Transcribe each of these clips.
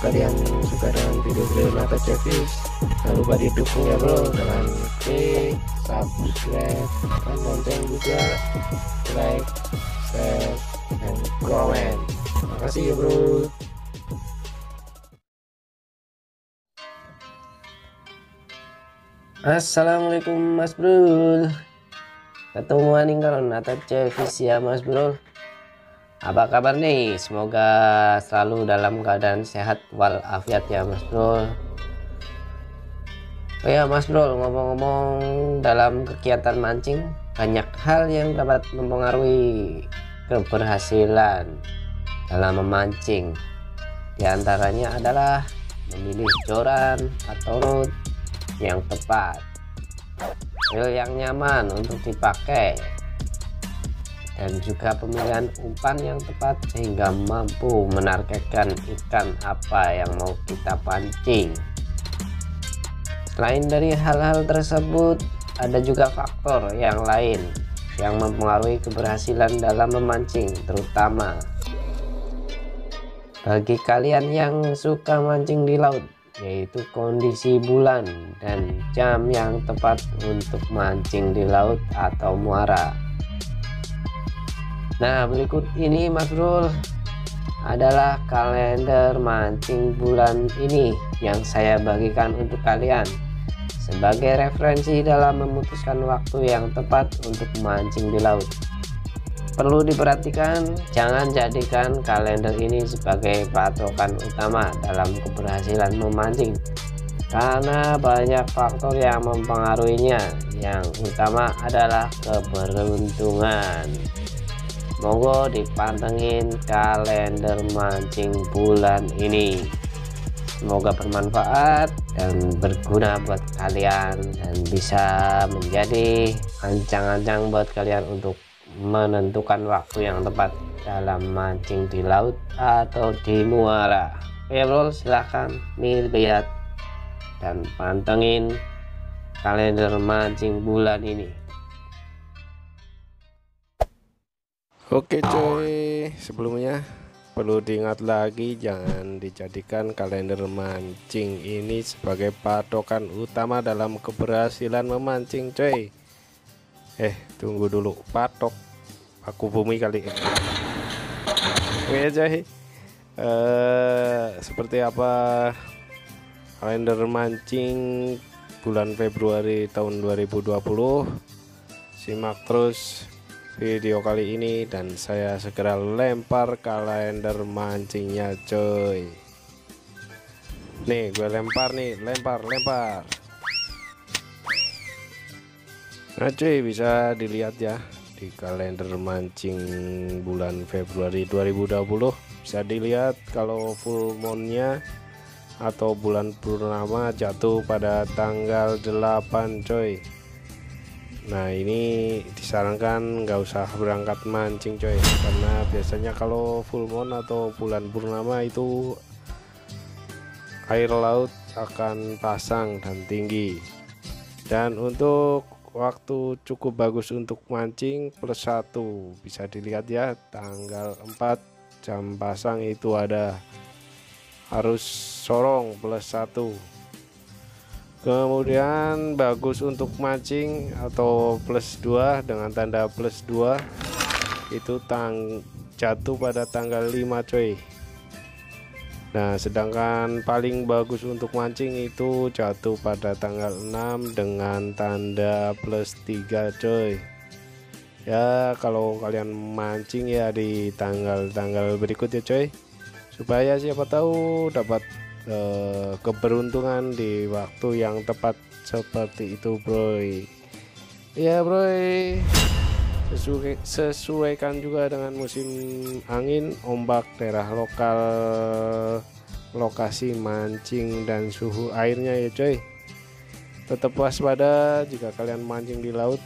kalian suka dengan video-video Nata Cevis? Jangan lupa didukung ya bro dengan klik subscribe dan lonceng juga like share dan komen. Makasih ya bro. Assalamualaikum Mas Bro ketemu nih kalau Nata Cevis ya Mas Bro apa kabar nih? Semoga selalu dalam keadaan sehat walafiat ya mas bro. Oh ya mas bro ngomong-ngomong dalam kegiatan mancing banyak hal yang dapat mempengaruhi keberhasilan dalam memancing. Di antaranya adalah memilih joran atau rod yang tepat. Reel yang nyaman untuk dipakai dan juga pemilihan umpan yang tepat sehingga mampu menargetkan ikan apa yang mau kita pancing. Selain dari hal-hal tersebut ada juga faktor yang lain yang mempengaruhi keberhasilan dalam memancing terutama bagi kalian yang suka mancing di laut yaitu kondisi bulan dan jam yang tepat untuk mancing di laut atau muara Nah berikut ini Mas Bro adalah kalender mancing bulan ini yang saya bagikan untuk kalian sebagai referensi dalam memutuskan waktu yang tepat untuk mancing di laut. Perlu diperhatikan jangan jadikan kalender ini sebagai patokan utama dalam keberhasilan memancing karena banyak faktor yang mempengaruhinya. Yang utama adalah keberuntungan monggo dipantengin kalender mancing bulan ini. Semoga bermanfaat dan berguna buat kalian dan bisa menjadi ancang-ancang buat kalian untuk menentukan waktu yang tepat dalam mancing di laut atau di muara. Oke bro silahkan lihat dan pantengin kalender mancing bulan ini Oke cuy, sebelumnya perlu diingat lagi jangan dijadikan kalender mancing ini sebagai patokan utama dalam keberhasilan memancing cuy. Eh, tunggu dulu, patok aku bumi kali. Oke cuy. Eh, seperti apa kalender mancing bulan Februari tahun 2020? Simak terus video kali ini dan saya segera lempar kalender mancingnya coy. Nih gue lempar nih lempar lempar. Nah cuy bisa dilihat ya di kalender mancing bulan Februari 2020 bisa dilihat kalau full moonnya atau bulan purnama jatuh pada tanggal 8 coy Nah ini disarankan nggak usah berangkat mancing coy. Karena biasanya kalau full moon atau bulan purnama itu air laut akan pasang dan tinggi. Dan untuk waktu cukup bagus untuk mancing plus satu. Bisa dilihat ya tanggal 4 jam pasang itu ada harus sorong plus satu kemudian bagus untuk mancing atau plus 2 dengan tanda plus 2 itu tang jatuh pada tanggal 5 coy Nah sedangkan paling bagus untuk mancing itu jatuh pada tanggal 6 dengan tanda plus 3 coy ya kalau kalian mancing ya di tanggal-tanggal berikut ya coy supaya siapa tahu dapat uh, keberuntungan di waktu yang tepat seperti itu bro ya bro sesuai, sesuaikan juga dengan musim angin ombak daerah lokal lokasi mancing dan suhu airnya ya coy. Tetap waspada jika kalian mancing di laut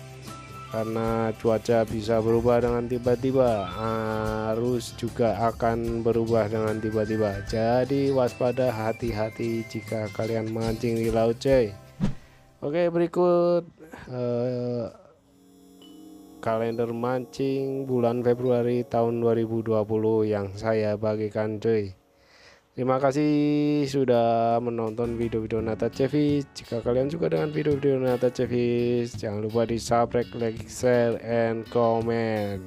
karena cuaca bisa berubah dengan tiba-tiba arus juga akan berubah dengan tiba-tiba. Jadi waspada hati-hati jika kalian mancing di laut coy oke berikut uh, kalender mancing bulan Februari tahun 2020 yang saya bagikan coy Terima kasih sudah menonton video-video Nata Cevis. Jika kalian suka dengan video-video Nata Cevis, jangan lupa di subscribe, like, share, and comment.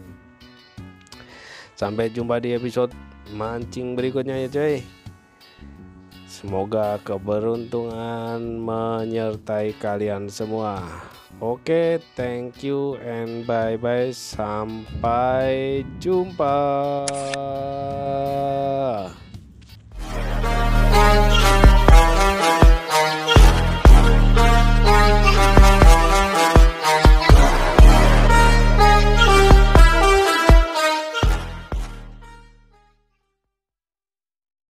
Sampai jumpa di episode mancing berikutnya ya coy. Semoga keberuntungan menyertai kalian semua. Oke, thank you and bye bye. Sampai jumpa.